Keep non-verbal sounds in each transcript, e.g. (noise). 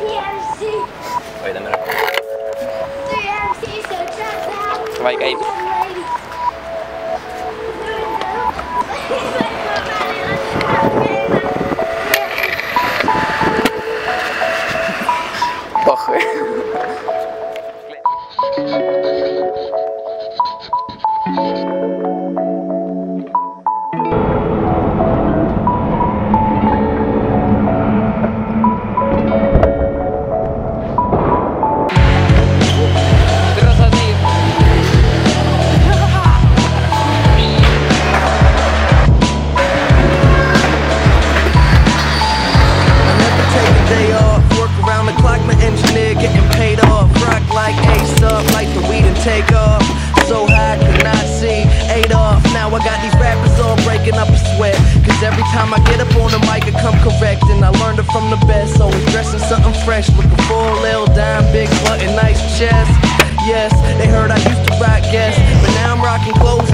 PRC. Wait a minute. PMC, so check. Right, Gabe. take off. So high, could not see. Eight off. Now I got these rappers all breaking up a sweat. Cause every time I get up on the mic, I come correct. And I learned it from the best. So Always dressing something fresh. Looking full, a little dime, big button, nice chest. Yes, they heard I used to rock yes But now I'm rocking clothes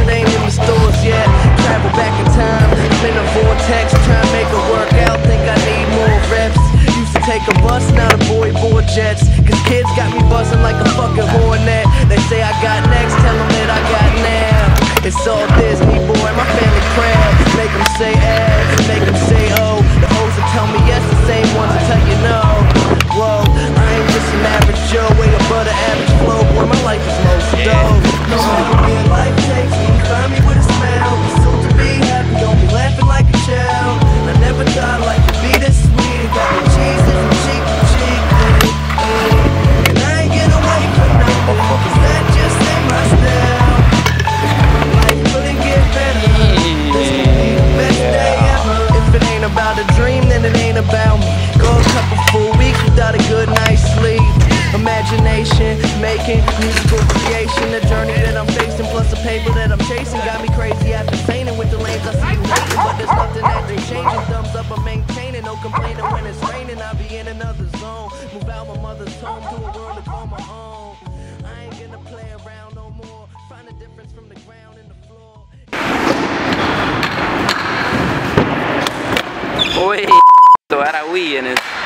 then I'll be in another zone. Move out my mother's home to a world to call my own. I ain't gonna play around no more. Find a difference from the ground and the floor. (laughs)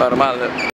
Armada.